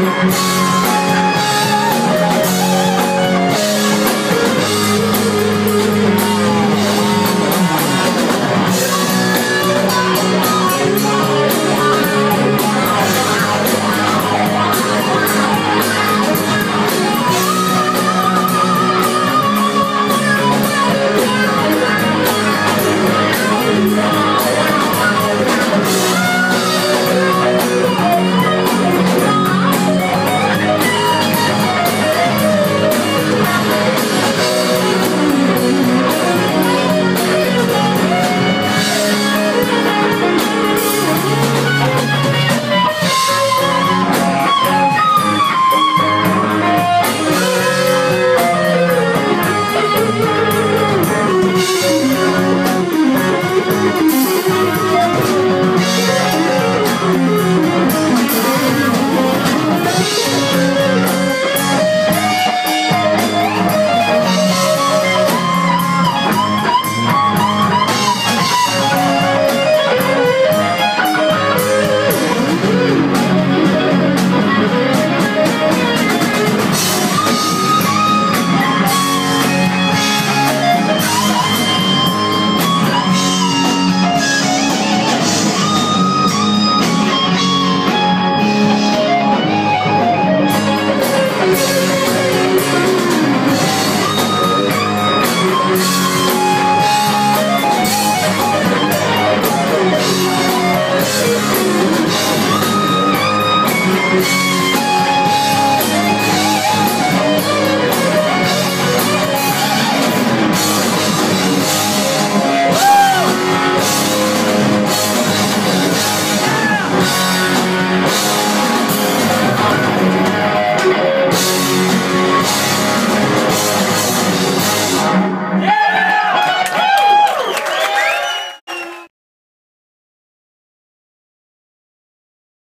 Música